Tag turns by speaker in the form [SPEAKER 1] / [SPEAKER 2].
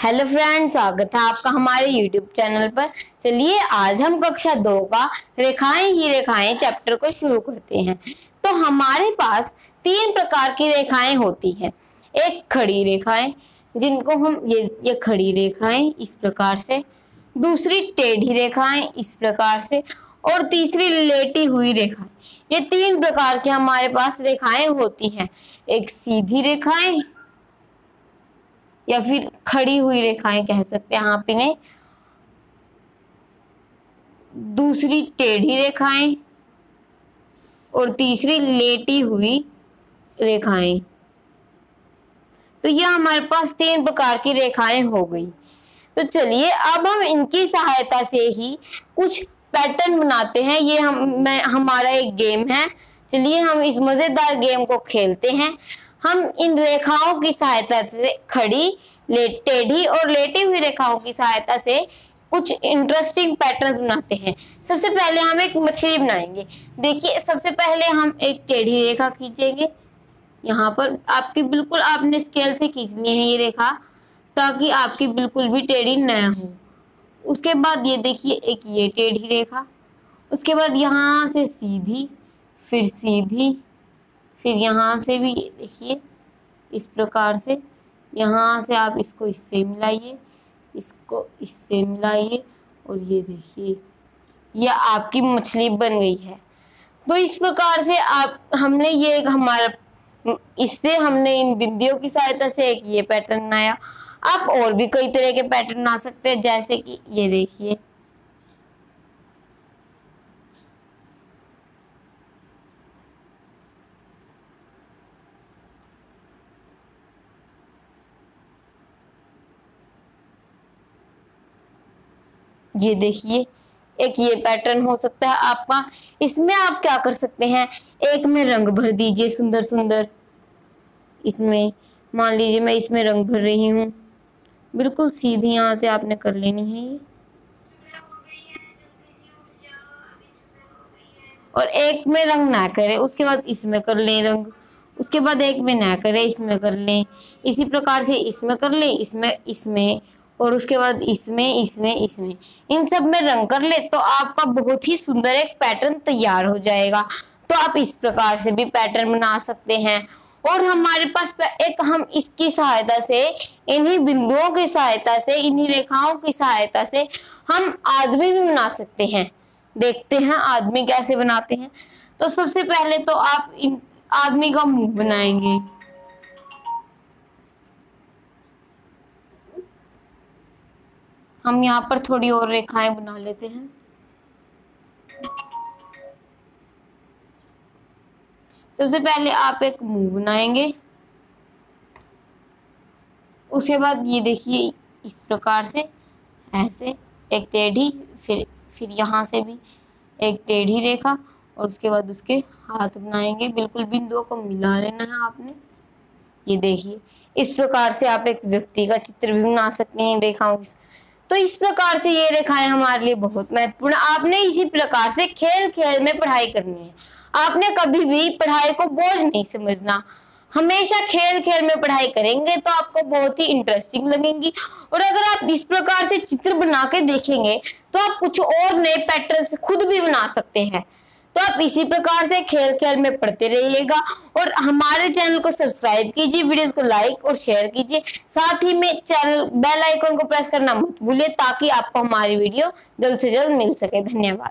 [SPEAKER 1] Hello friends स्वागत है आपका हमारे यूट्यूब चैनल पर। चलिए, आज हम कक्षा दो का रेखाएँ ही रेखाएँ चैप्टर को शुरू करते हैं। तो हमारे पास तीन प्रकार की रेखाएँ होती हैं। एक खड़ी रेखाएँ, जिनको हम ये ये खड़ी रेखाएँ इस प्रकार से। दूसरी टेढ़ी रेखाएँ इस प्रकार से। और तीसरी लेटी हुई रेखाएँ। ये तीन प्रकार की हमारे पास रेखाएँ होती हैं। एक सीधी रेखाएँ या फिर खड़ी हुई रेखाएँ कह सकते हैं आप इन्हें। दूसरी टेढ़ी रेखाएँ और तीसरी लेटी हुई रेखाएँ। तो यह हमारे पास तीन प्रकार की रेखाएँ हो गई। तो चलिए, अब हम इनकी सहायता से ही कुछ पैटर्न बनाते हैं। ये हम, मैं, हमारा एक गेम है। चलिए, हम इस मज़ेदार गेम को खेलते हैं। हम इन रेखाओं की सहायता से खड़ी टेढ़ी और लेटी हुई रेखाओं की सहायता से कुछ इंटरेस्टिंग पैटर्न्स बनाते हैं। सबसे पहले हम एक मछली बनाएँगे। देखिए, सबसे पहले हम एक टेढ़ी रेखा खींचेंगे। यहाँ पर आपकी बिल्कुल आपने स्केल से खींचनी है ये रेखा, ताकि आपकी बिल्कुल भी टेढ़ी न हो। उसके बाद ये देखिए, एक ये टेढ़ी रेखा, उसके बाद यहाँ से सीधी, फिर सीधी, फिर यहाँ से भी, देखिए, इस प्रकार से। यहाँ से आप इसको इससे मिलाइए, इसको इससे मिलाइए और ये देखिए, ये आपकी मछली बन गई है। तो इस प्रकार से आप, हमने ये एक हमारा, इससे हमने इन बिंदियों की सहायता से एक ये पैटर्न बनाया आप और भी कई तरह के पैटर्न बना सकते हैं, जैसे कि ये देखिए। ये देखिए, एक ये पैटर्न हो सकता है आपका। इसमें आप क्या कर सकते हैं? एक में रंग भर दीजिए सुंदर सुंदर। इसमें, मान लीजिए मैं इसमें रंग भर रही हूँ। बिल्कुल सीधी यहाँ से आपने कर लेनी है। ये और एक में रंग ना करें, उसके बाद इसमें कर लें रंग। उसके बाद एक में ना करें, इसमें कर लें। इसी प्रकार से इसमें कर लें, इसमें इसमें और उसके बाद इसमें इसमें इसमें। इन सब में रंग कर ले तो आपका बहुत ही सुंदर एक पैटर्न तैयार हो जाएगा। तो आप इस प्रकार से भी पैटर्न बना सकते हैं। और हमारे पास एक हम इसकी सहायता से, इन्हीं बिंदुओं की सहायता से, इन्हीं रेखाओं की सहायता से हम आदमी भी बना सकते हैं। देखते हैं आदमी कैसे बनाते हैं। तो सबसे पहले तो आप इन, आदमी का मुँह बनाएँगे। हम यहाँ पर थोड़ी और रेखाएँ बना लेते हैं। सबसे पहले आप एक मुँह बनाएँगे। उसके बाद ये देखिए, इस प्रकार से, ऐसे, एक टेढ़ी, फिर फिर यहाँ से भी एक टेढ़ी रेखा, और उसके बाद उसके हाथ बनाएँगे। बिल्कुल बिंदुओं को मिला लेना है आपने। ये देखिए, इस प्रकार से आप एक व्यक्ति का चित्र भी बना सकते हैं रेखाओं तो इस प्रकार से ये रेखाएँ हमारे लिए बहुत महत्वपूर्ण आपने इसी प्रकार से खेल खेल में पढ़ाई करनी है। आपने कभी भी पढ़ाई को बोझ नहीं समझना। हमेशा खेल खेल में पढ़ाई करेंगे तो आपको बहुत ही इंटरेस्टिंग लगेंगी। और अगर आप इस प्रकार से चित्र बना के देखेंगे तो आप कुछ और नए पैटर्न खुद भी बना सकते हैं। तो आप इसी प्रकार से खेल खेल में पढ़ते रहिएगा। और हमारे चैनल को सब्सक्राइब कीजिए, वीडियोस को लाइक और शेयर कीजिए। साथ ही में चैनल बेल आइकन को प्रेस करना मत भूलिए ताकि आपको हमारी वीडियो जल्द से जल्द मिल सके। धन्यवाद।